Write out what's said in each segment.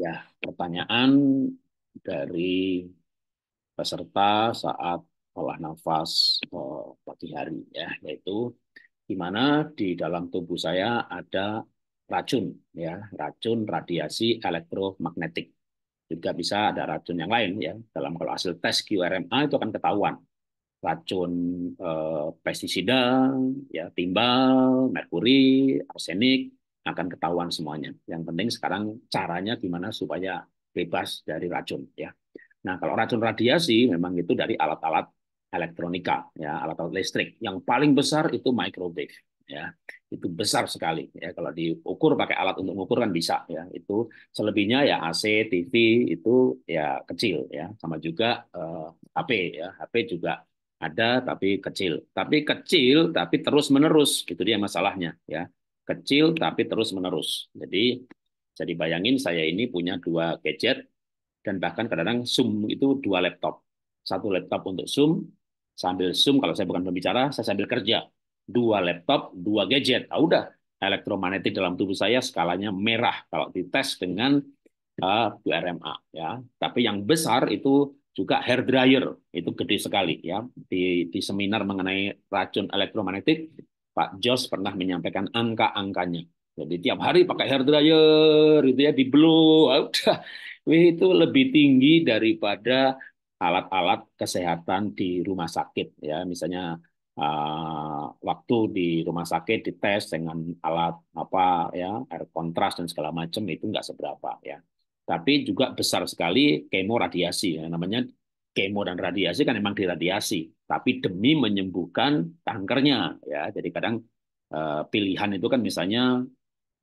Ya, pertanyaan dari peserta saat olah nafas eh, pagi hari ya, yaitu di mana di dalam tubuh saya ada racun ya, racun radiasi elektromagnetik. Juga bisa ada racun yang lain ya. Dalam kalau hasil tes QRMA itu akan ketahuan racun eh, pestisida, ya timbal, merkuri, arsenik akan ketahuan semuanya. Yang penting sekarang caranya gimana supaya bebas dari racun ya. Nah, kalau racun radiasi memang itu dari alat-alat elektronika ya, alat-alat listrik. Yang paling besar itu microwave ya. Itu besar sekali ya. Kalau diukur pakai alat untuk mengukur kan bisa ya. Itu selebihnya ya AC, TV itu ya kecil ya. Sama juga eh, HP ya. HP juga ada tapi kecil. Tapi kecil tapi terus-menerus. Itu dia masalahnya ya. Kecil tapi terus-menerus. Jadi jadi bayangin saya ini punya dua gadget dan bahkan kadang-kadang Zoom itu dua laptop. Satu laptop untuk Zoom, sambil Zoom kalau saya bukan pembicara, saya sambil kerja. Dua laptop, dua gadget. Ah, udah, elektromagnetik dalam tubuh saya skalanya merah kalau dites dengan uh, RMA ya. Tapi yang besar itu juga hair dryer itu gede sekali ya. Di, di seminar mengenai racun elektromagnetik, Pak Jos pernah menyampaikan angka-angkanya. Jadi tiap hari pakai hair dryer itu ya di blow, ah, udah. Itu lebih tinggi daripada alat-alat kesehatan di rumah sakit ya. Misalnya uh, waktu di rumah sakit dites dengan alat apa ya air kontras dan segala macam itu nggak seberapa ya. Tapi juga besar sekali kemo radiasi ya. Namanya kemo dan radiasi kan memang diradiasi tapi demi menyembuhkan kankernya ya jadi kadang uh, pilihan itu kan misalnya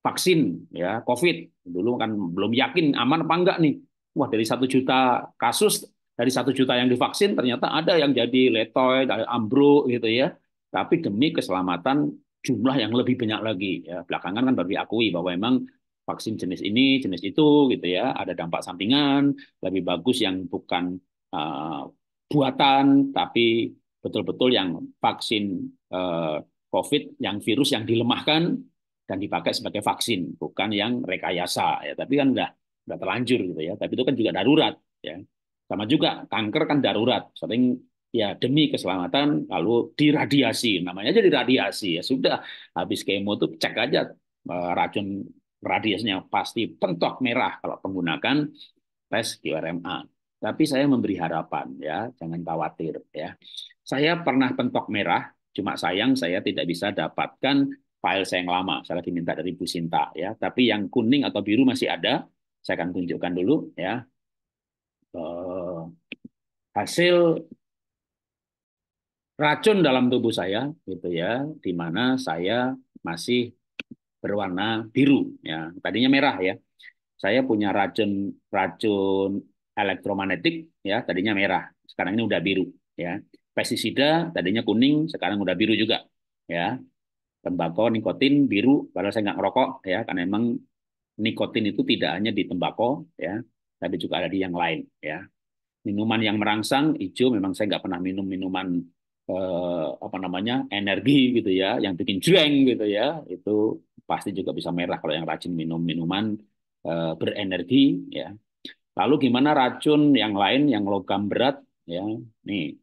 vaksin ya COVID dulu kan belum yakin aman apa enggak nih wah dari satu juta kasus dari satu juta yang divaksin ternyata ada yang jadi letoy, ada ambruk gitu ya. Tapi demi keselamatan jumlah yang lebih banyak lagi ya. Belakangan kan baru diakui bahwa memang vaksin jenis ini, jenis itu gitu ya, ada dampak sampingan, lebih bagus yang bukan uh, buatan tapi betul-betul yang vaksin uh, COVID yang virus yang dilemahkan dan dipakai sebagai vaksin, bukan yang rekayasa ya. Tapi kan udah udah terlanjur gitu ya. Tapi itu kan juga darurat ya. Sama juga kanker kan darurat. Sering ya demi keselamatan lalu diradiasi. Namanya jadi radiasi ya sudah habis kemo tuh cek aja eh, racun radiasinya pasti pentok merah kalau menggunakan tes QRMA. Tapi saya memberi harapan ya, jangan khawatir ya. Saya pernah pentok merah, cuma sayang saya tidak bisa dapatkan file saya yang lama. Saya lagi minta dari Bu Sinta ya. Tapi yang kuning atau biru masih ada. Saya akan tunjukkan dulu ya. Uh, hasil racun dalam tubuh saya gitu ya, di mana saya masih berwarna biru ya. Tadinya merah ya. Saya punya racun racun elektromagnetik ya, tadinya merah. Sekarang ini udah biru ya. Pestisida tadinya kuning, sekarang udah biru juga ya tembakau, nikotin, biru, padahal saya nggak ngerokok ya, karena memang nikotin itu tidak hanya di tembakau ya, tapi juga ada di yang lain ya. Minuman yang merangsang hijau memang saya nggak pernah minum minuman eh, apa namanya energi gitu ya, yang bikin jreng gitu ya, itu pasti juga bisa merah kalau yang rajin minum minuman eh, berenergi ya. Lalu gimana racun yang lain yang logam berat? Ya, nih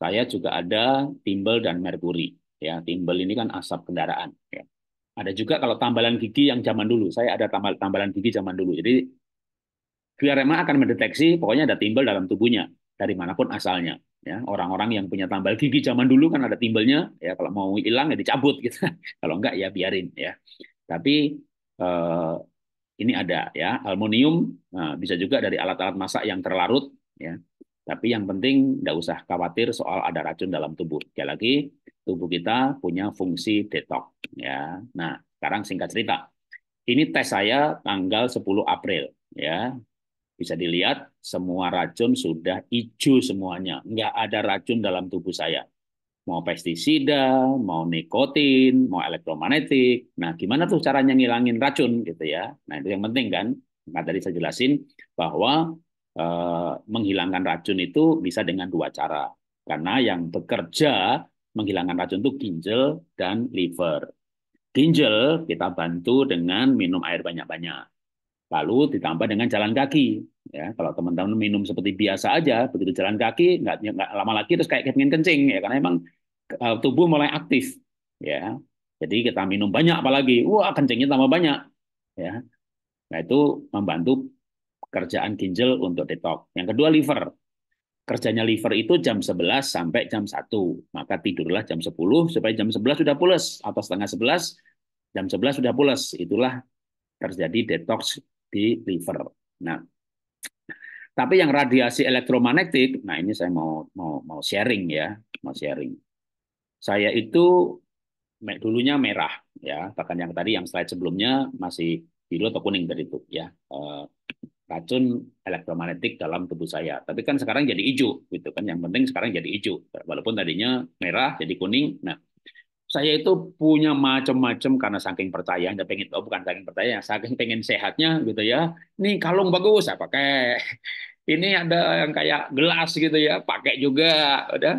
saya juga ada timbel dan merkuri. Ya timbel ini kan asap kendaraan ya. ada juga kalau tambalan gigi yang zaman dulu. Saya ada tambal tambalan gigi zaman dulu. Jadi QRMA akan mendeteksi pokoknya ada timbel dalam tubuhnya dari mana pun asalnya. Ya orang-orang yang punya tambal gigi zaman dulu kan ada timbelnya. Ya kalau mau hilang ya dicabut gitu. Kalau enggak ya biarin ya. Tapi eh, ini ada ya aluminium nah, bisa juga dari alat-alat masak yang terlarut ya tapi yang penting tidak usah khawatir soal ada racun dalam tubuh sekali lagi tubuh kita punya fungsi detox ya. Nah, sekarang singkat cerita. Ini tes saya tanggal 10 April ya. Bisa dilihat semua racun sudah hijau semuanya. Enggak ada racun dalam tubuh saya. Mau pestisida, mau nikotin, mau elektromagnetik. Nah, gimana tuh caranya ngilangin racun gitu ya. Nah, itu yang penting kan. Nah, tadi saya jelasin bahwa eh, menghilangkan racun itu bisa dengan dua cara. Karena yang bekerja menghilangkan racun itu ginjal dan liver. Ginjal kita bantu dengan minum air banyak-banyak. Lalu ditambah dengan jalan kaki. Ya, kalau teman-teman minum seperti biasa aja, begitu jalan kaki nggak nggak lama lagi terus kayak pengen kencing ya, karena emang uh, tubuh mulai aktif. Ya, jadi kita minum banyak apalagi, wah kencingnya tambah banyak. Ya, nah itu membantu kerjaan ginjal untuk detox. Yang kedua liver. Kerjanya liver itu jam 11 sampai jam 1. Maka tidurlah jam 10 supaya jam 11 sudah pulas atau setengah 11 jam 11 sudah pulas. Itulah terjadi detox di liver. Nah, tapi yang radiasi elektromagnetik, nah ini saya mau mau mau sharing ya, mau sharing. Saya itu dulunya merah ya, bahkan yang tadi yang slide sebelumnya masih biru atau kuning tadi itu ya. Eh, racun elektromagnetik dalam tubuh saya. Tapi kan sekarang jadi hijau gitu kan. Yang penting sekarang jadi hijau. Walaupun tadinya merah jadi kuning. Nah, saya itu punya macam-macam karena saking percaya, dan pengen oh bukan saking percaya, saking pengen sehatnya gitu ya. Nih kalung bagus, saya pakai. Ini ada yang kayak gelas gitu ya, pakai juga. Udah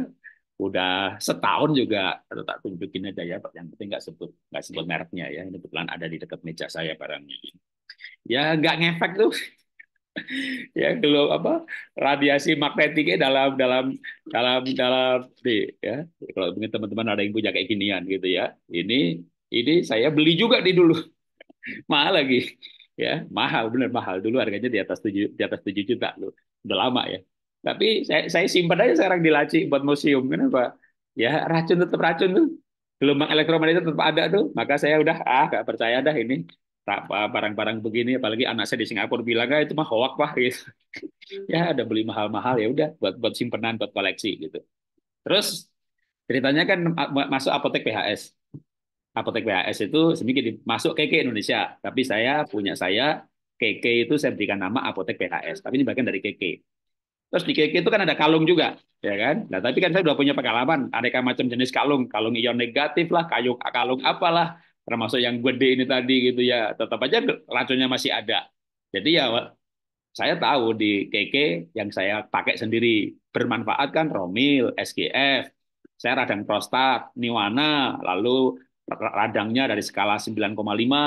udah setahun juga atau tak tunjukin aja ya yang penting nggak sebut nggak sebut mereknya ya ini kebetulan ada di dekat meja saya barangnya ya nggak ngefek tuh ya kalau apa radiasi magnetiknya dalam dalam dalam dalam di ya kalau mungkin teman-teman ada yang punya kayak ginian gitu ya ini ini saya beli juga di dulu. Mahal lagi ya mahal benar mahal. Dulu harganya di atas tujuh di atas tujuh juta loh udah lama ya. Tapi saya saya simpan aja sekarang di laci buat museum kenapa? Ya racun tetap racun tuh. Gelombang elektromagnetik tetap ada tuh maka saya udah ah gak percaya dah ini barang-barang begini apalagi anak saya di Singapura bilang ah, itu mah hoak pak gitu. Ya ada beli mahal-mahal ya udah buat buat simpenan buat koleksi gitu. Terus ceritanya kan masuk apotek PHS apotek PHS itu sedikit masuk KK Indonesia tapi saya punya saya KK itu saya berikan nama apotek PHS tapi ini bagian dari KK terus di KK itu kan ada kalung juga ya kan? Nah tapi kan saya udah punya pengalaman aneka macam jenis kalung kalung ion negatif lah kalung kalung apalah termasuk yang gede ini tadi gitu ya tetap aja racunnya masih ada jadi ya saya tahu di KK yang saya pakai sendiri bermanfaat kan Romil, SGF, saya radang prostat, Niwana, lalu radangnya dari skala 9,5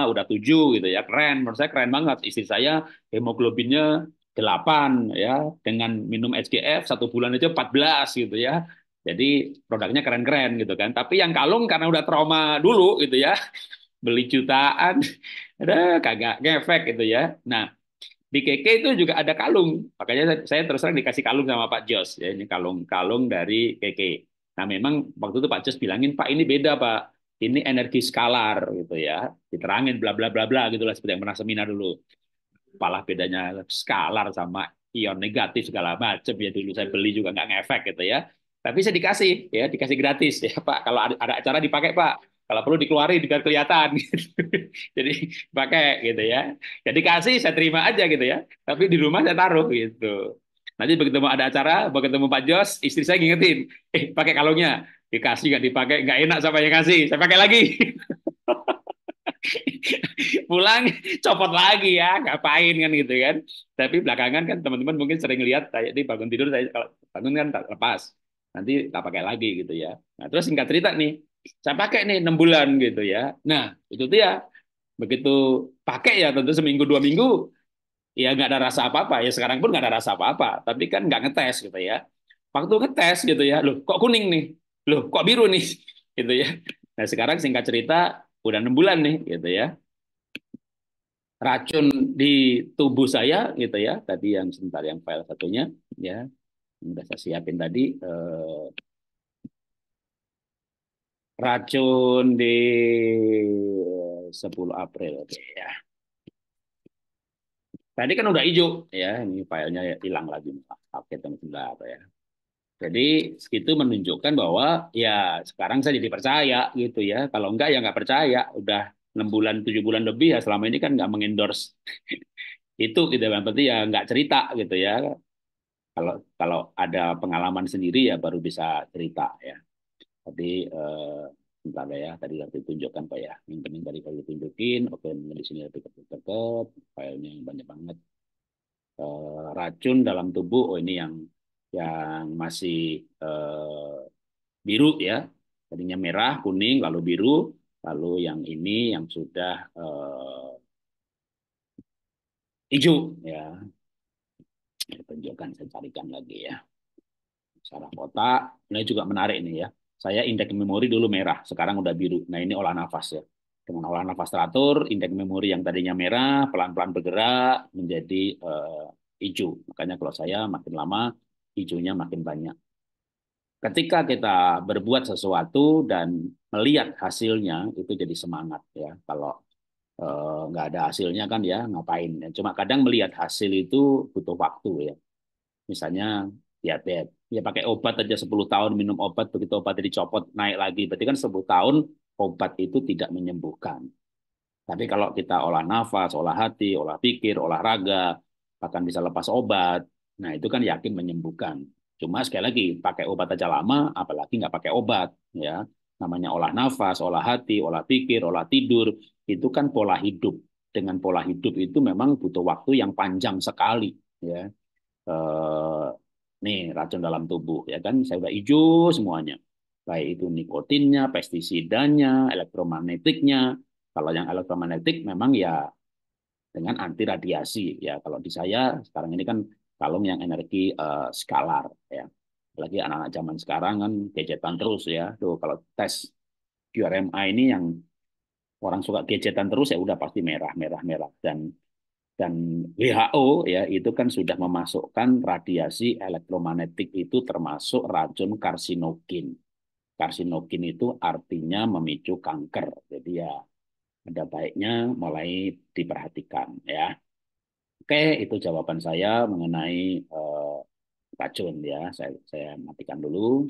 udah 7 gitu ya. Keren, menurut saya keren banget. Istri saya hemoglobinnya 8 ya dengan minum SGF satu bulan aja 14 gitu ya. Jadi produknya keren-keren gitu kan. Tapi yang kalung karena udah trauma dulu gitu ya, beli jutaan, ada kagak ngefek gitu ya. Nah, di KK itu juga ada kalung. Makanya saya terus terang dikasih kalung sama Pak Jos. Ya, ini kalung-kalung dari KK. Nah, memang waktu itu Pak Jos bilangin, Pak ini beda Pak. Ini energi skalar gitu ya. Diterangin bla bla bla bla gitu lah seperti yang pernah seminar dulu. Apalah bedanya skalar sama ion negatif segala macam ya dulu saya beli juga nggak ngefek gitu ya tapi saya dikasih, ya dikasih gratis ya Pak. Kalau ada, acara dipakai Pak. Kalau perlu dikeluarin biar kelihatan. Jadi pakai gitu ya. Jadi kasih saya terima aja gitu ya. Tapi di rumah saya taruh gitu. Nanti begitu mau ada acara, begitu mau Pak Jos, istri saya ngingetin, eh pakai kalungnya. Dikasih nggak dipakai, nggak enak sama yang kasih. Saya pakai lagi. pulang copot lagi ya ngapain kan gitu kan tapi belakangan kan teman-teman mungkin sering lihat saya di bangun tidur saya kalau bangun kan lepas nanti tak pakai lagi gitu ya. Nah, terus singkat cerita nih, saya pakai nih enam bulan gitu ya. Nah, itu dia. Begitu pakai ya tentu seminggu dua minggu ya nggak ada rasa apa-apa. Ya sekarang pun nggak ada rasa apa-apa. Tapi kan nggak ngetes gitu ya. Waktu ngetes gitu ya, loh kok kuning nih? Loh kok biru nih? Gitu ya. Nah sekarang singkat cerita udah enam bulan nih gitu ya. Racun di tubuh saya gitu ya. Tadi yang sebentar yang file satunya ya udah saya siapin tadi eh, racun di 10 eh, April oke ya. Tadi kan udah hijau ya ini filenya hilang lagi paket yang sebelah apa ya. Jadi itu menunjukkan bahwa ya sekarang saya jadi percaya gitu ya. Kalau enggak ya nggak percaya. Udah enam bulan tujuh bulan lebih ya selama ini kan nggak mengendorse. Itu gitu yang ya nggak cerita gitu ya kalau kalau ada pengalaman sendiri ya baru bisa cerita ya. Tadi eh, ya, tadi harus ditunjukkan Pak ya. Yang penting tadi kalau ditunjukin, oke di sini lebih dekat filenya yang banyak banget. Eh, racun dalam tubuh, oh ini yang yang masih eh, biru ya. Tadinya merah, kuning, lalu biru, lalu yang ini yang sudah eh, hijau ya. Tunjukkan saya carikan lagi ya. Saraf otak. Ini juga menarik nih ya. Saya indeks memori dulu merah, sekarang udah biru. Nah ini olah nafas ya. Dengan olah nafas teratur, indeks memori yang tadinya merah pelan-pelan bergerak menjadi uh, hijau. Makanya kalau saya makin lama hijaunya makin banyak. Ketika kita berbuat sesuatu dan melihat hasilnya itu jadi semangat ya. Kalau nggak ada hasilnya kan ya ngapain? Ya. Cuma kadang melihat hasil itu butuh waktu ya. Misalnya diabetes, ya pakai obat aja 10 tahun minum obat begitu obat dicopot naik lagi. Berarti kan 10 tahun obat itu tidak menyembuhkan. Tapi kalau kita olah nafas, olah hati, olah pikir, olahraga, bahkan bisa lepas obat, nah itu kan yakin menyembuhkan. Cuma sekali lagi pakai obat aja lama, apalagi nggak pakai obat, ya. Namanya olah nafas, olah hati, olah pikir, olah tidur, itu kan pola hidup. Dengan pola hidup itu memang butuh waktu yang panjang sekali, ya. Eh, nih racun dalam tubuh, ya kan? Saya udah hijau semuanya, baik itu nikotinnya, pestisidanya, elektromagnetiknya. Kalau yang elektromagnetik memang ya dengan anti radiasi, ya. Kalau di saya sekarang ini kan kalung yang energi uh, skalar, ya. Apalagi anak-anak zaman sekarang kan gadgetan terus ya. Tuh kalau tes QRMA ini yang orang suka gadgetan terus ya udah pasti merah, merah, merah dan dan WHO ya itu kan sudah memasukkan radiasi elektromagnetik itu termasuk racun karsinogen. Karsinogen itu artinya memicu kanker. Jadi ya ada baiknya mulai diperhatikan ya. Oke, itu jawaban saya mengenai uh, racun ya. Saya, saya matikan dulu.